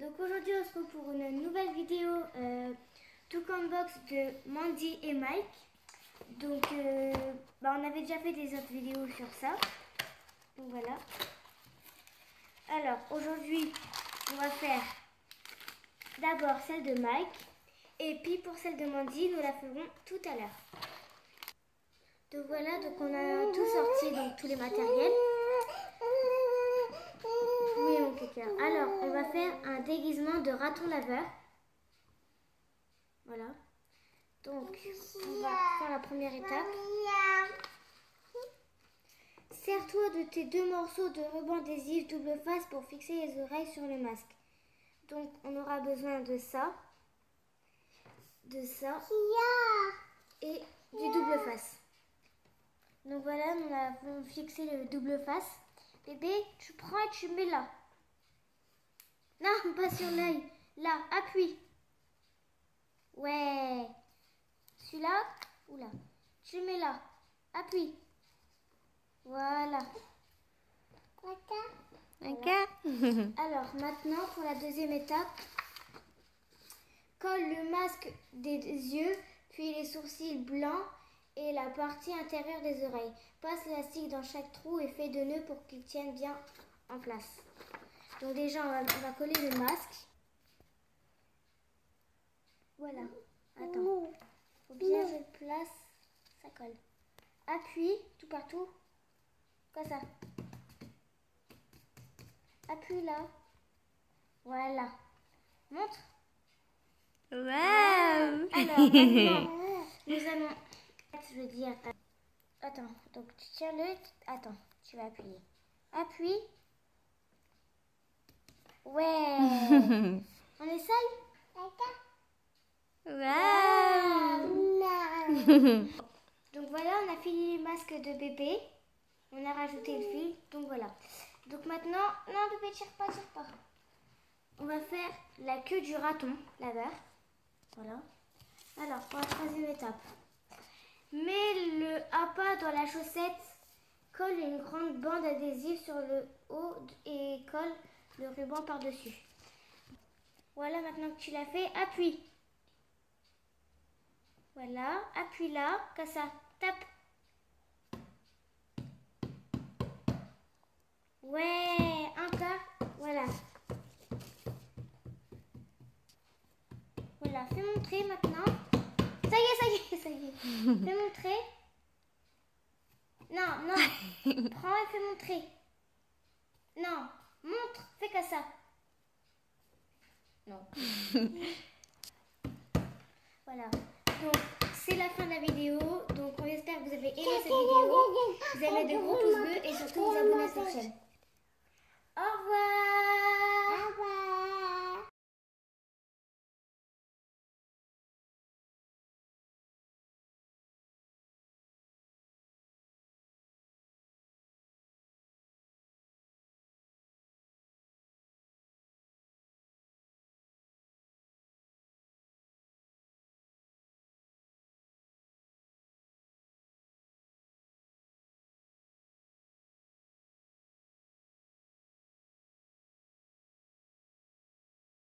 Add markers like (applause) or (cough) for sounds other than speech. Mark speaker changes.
Speaker 1: Donc aujourd'hui on se retrouve pour une nouvelle vidéo euh, Tout box de Mandy et Mike. Donc euh, bah, on avait déjà fait des autres vidéos sur ça. Donc voilà. Alors aujourd'hui on va faire d'abord celle de Mike. Et puis pour celle de Mandy nous la ferons tout à l'heure. Donc voilà, donc on a tout sorti, donc tous les matériels. Alors, on va faire un déguisement de raton laveur. Voilà. Donc, on va faire la première étape. Sers-toi de tes deux morceaux de ruban adhésif double face pour fixer les oreilles sur le masque. Donc, on aura besoin de ça, de ça et du double face. Donc voilà, nous avons fixé le double face. Bébé, tu prends et tu mets là. Non, pas sur l'œil. Là, appuie. Ouais. Celui-là Oula. Tu mets là. Appuie. Voilà.
Speaker 2: D'accord. (laughs)
Speaker 1: Alors, maintenant, pour la deuxième étape, colle le masque des yeux, puis les sourcils blancs et la partie intérieure des oreilles. Passe l'élastique dans chaque trou et fais de nœuds pour qu'il tienne bien en place. Donc déjà, on va, coller le masque. Voilà. Attends. Faut bien je le place. Ça colle. Appuie tout partout. Comme ça? Appuie là. Voilà. Montre.
Speaker 2: Wow. (laughs)
Speaker 1: Alors maintenant, nous allons. Je veux dire. Attends. Donc tu tiens le. Attends. Tu vas appuyer. Appuie. Ouais. (laughs) On essaye (laughs) Donc voilà, on a fini les masques de bébé. On a rajouté le fil. Donc voilà. Donc maintenant, non bébé, tire pas, tire pas. On va faire la queue du raton laveur. Voilà. Alors, pour la troisième étape. Mets le appât dans la chaussette. Colle une grande bande adhésive sur le haut et colle le ruban par-dessus. Voilà, maintenant que tu l'as fait, appuie. Voilà, appuie là, comme ça, tape. Ouais, encore, voilà. Voilà, fais montrer maintenant. Ça y est, ça y est, ça y est. (laughs) fais montrer. Non, non. (laughs) Prends et fais montrer. Non. Montre, fais que ça. Non. (laughs) voilà. Donc, c'est la fin de la vidéo. Donc, on espère que vous avez aimé cette vidéo. Vous avez de gros pouces bleus et surtout vous abonner à cette chaîne. Au revoir